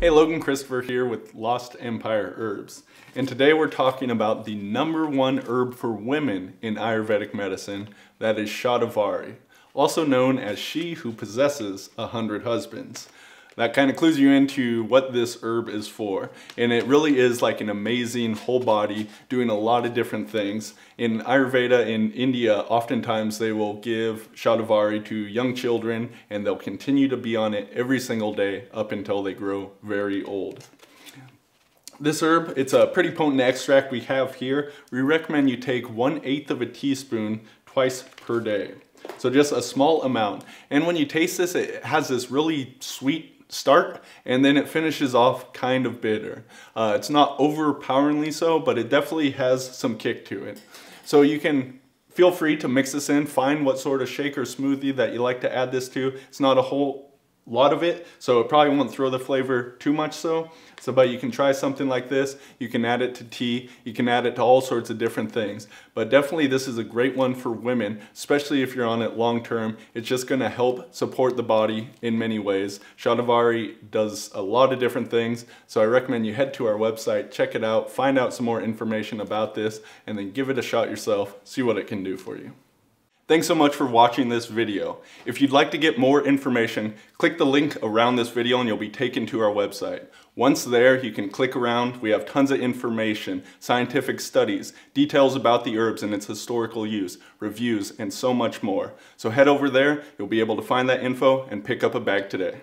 Hey, Logan Christopher here with Lost Empire Herbs. And today we're talking about the number one herb for women in Ayurvedic medicine, that is Shatavari, also known as she who possesses a hundred husbands that kind of clues you into what this herb is for. And it really is like an amazing whole body doing a lot of different things. In Ayurveda in India, oftentimes they will give Shatavari to young children and they'll continue to be on it every single day up until they grow very old. This herb, it's a pretty potent extract we have here. We recommend you take one eighth of a teaspoon twice per day. So just a small amount. And when you taste this, it has this really sweet start and then it finishes off kind of bitter. Uh, it's not overpoweringly so, but it definitely has some kick to it. So you can feel free to mix this in, find what sort of shake or smoothie that you like to add this to. It's not a whole lot of it, so it probably won't throw the flavor too much so. So, but you can try something like this. You can add it to tea. You can add it to all sorts of different things. But definitely this is a great one for women, especially if you're on it long term. It's just gonna help support the body in many ways. Shatavari does a lot of different things. So I recommend you head to our website, check it out, find out some more information about this, and then give it a shot yourself, see what it can do for you. Thanks so much for watching this video. If you'd like to get more information, click the link around this video and you'll be taken to our website. Once there, you can click around. We have tons of information, scientific studies, details about the herbs and its historical use, reviews, and so much more. So head over there, you'll be able to find that info and pick up a bag today.